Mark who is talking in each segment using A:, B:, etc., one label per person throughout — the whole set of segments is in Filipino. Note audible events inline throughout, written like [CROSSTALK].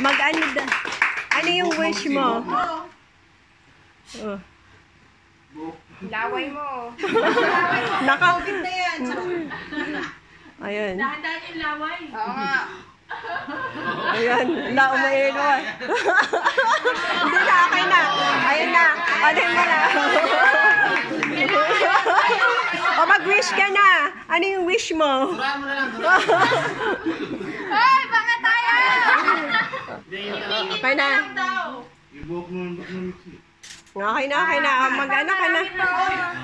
A: Mag ano da? Ano yung wish mo? Oh.
B: Laway mo. [LAUGHS]
A: Naka...
C: Na yan.
A: Ayun.
C: Dahan-dahan yung laway.
B: Oo nga.
A: Ayan. La, umayelo. Hindi na, okay na. Ayun na. Ano mo na? o mag-wish ka na. Ano yung wish mo?
D: Turahan mo na lang. [LAUGHS] turahan.
B: Hoy, baka tayo!
A: Okay na.
D: Ibuhok mo yung bakit
A: Okay na, okay na. O, Mag-ano ka na.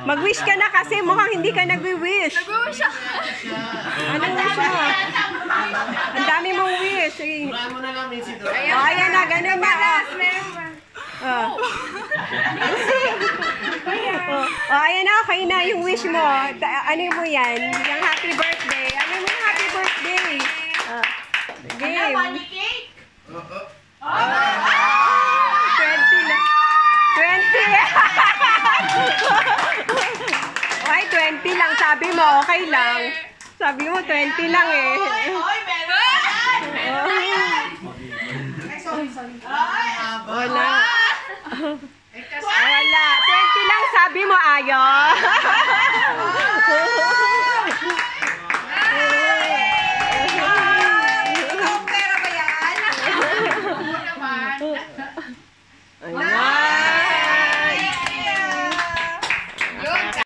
A: Mag-wish ka na kasi mukhang hindi ka nag-wish.
B: Nag-uwish ako.
A: Anong wish mo? Ang dami mong wish.
D: Turahan mo na lang, Mincy.
A: O, ayan na, ganun na. Oh. Oh. oh, ayan na, okay na yung wish mo. Ano mo yan? Yung happy birthday. Ano mo yung happy birthday? Ah, game. 20 lang. Sabi mo, okay lang. Sabi mo, 20 lang eh.
C: Oy, meron!
A: Wala. Wala. 20 lang sabi mo, ayo. Wala.